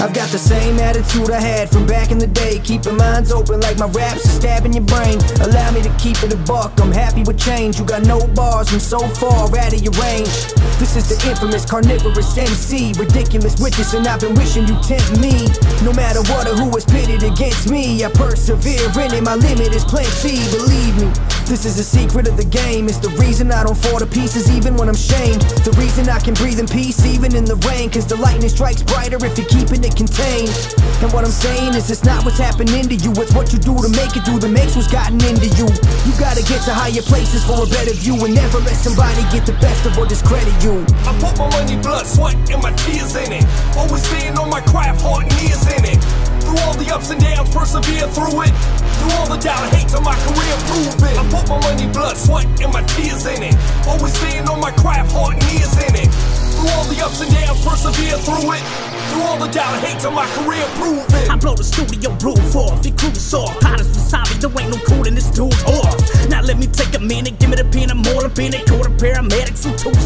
I've got the same attitude I had from back in the day. Keeping minds open like my raps are stabbing your brain. Allow me to keep it a buck. I'm happy with change. You got no bars and so far out of your range. This is the infamous carnivorous MC. Ridiculous witness, and I've been wishing you tempt me. No matter what or who is pitted against me, I persevere in it. My limit is plenty. Believe me. This is the secret of the game. It's the reason I don't fall to pieces even when I'm shamed. The reason I can breathe in peace even in the rain. Cause the lightning strikes brighter if you're keeping it contained. And what I'm saying is it's not what's happening to you, it's what you do to make it do that makes what's gotten into you. You gotta get to higher places for a better view and never let somebody get the best of or discredit you. I put my money, blood, sweat, and my tears in it. Always staying on my craft, heart and ears in it. Through all the ups and downs, persevere through it. Through all the doubt hate to my career, prove it. I put my money, blood, sweat, and my tears in it. Always staying on my craft, heart and ears in it. Through all the ups and downs, persevere through it. Through all the doubt hate to my career, prove it. I blow the studio roof off, it cruise off. Hottest wasabi, there ain't no cooling this dude off. Now let me take a minute, give me the pen, I'm up in it. Call the paramedics, I'm too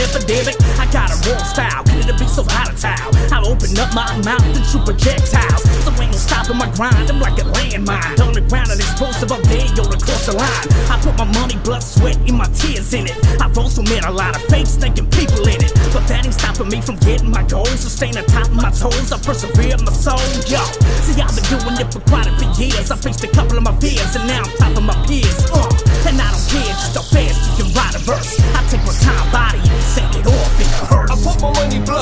epidemic. I got a raw style, get it to be so town. I open up my mouth and shoot projectiles. So ain't no stopping my grind, I'm like a landmine. On the ground and explosive, I'm dead, yo, across the line. I put my money, blood, sweat, and my tears in it. I've also met a lot of fakes, thinking people in it. But that ain't stopping me from getting my goals. So staying on top of my toes, I persevere my soul, yo. See, I've been doing it for quite a few years. I faced a couple of my fears, and now I'm top of my peers. Uh,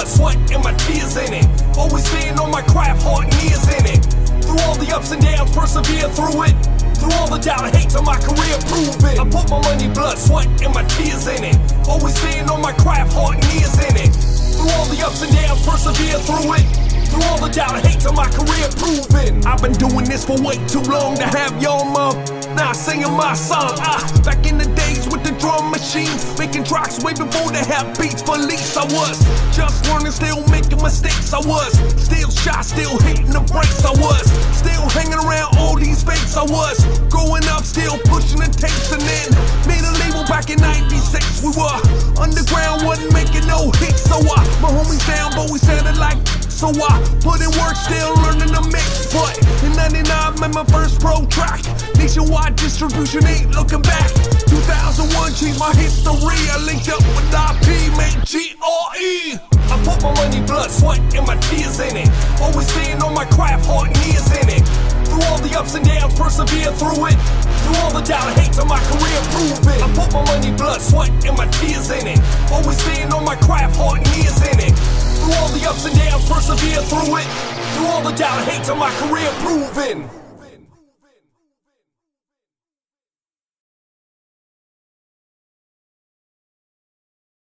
sweat, and my tears in it. Always staying on my craft, heart and ears in it. Through all the ups and downs, persevere through it. Through all the doubt hate to my career, prove it. I put my money, blood, sweat, and my tears in it. Always staying on my craft, heart and ears in it. Through all the ups and downs, persevere through it. Through all the doubt hate to my career, proven. I've been doing this for way too long to have y'all mom. Now singing my song. Ah, back in the days drum machine, making tracks way before they had beats for least. I was just learning, still making mistakes. I was still shy, still hitting the brakes. I was still hanging around all these fakes. I was growing up, still pushing the tapes, and then made a label back in '96. We were underground, wasn't making no hits. So I, my homies down, but we sounded like. So I put in work, still learning to mix. But in 99, my first pro track. Nationwide distribution, ain't looking back. 2001 changed my history. I linked up with JP, made G-R-E. I put my money, blood, sweat, and my tears in it. Always staying on my craft, heart and ears in it. Through all the ups and downs, persevere through it. Through all the doubt hate to my career, prove it. I put my money, blood, sweat, and my tears in it. Always staying on my craft, heart and ears in it. Through all the ups and downs, persevere through it. Through all the doubt hate to my career, proven.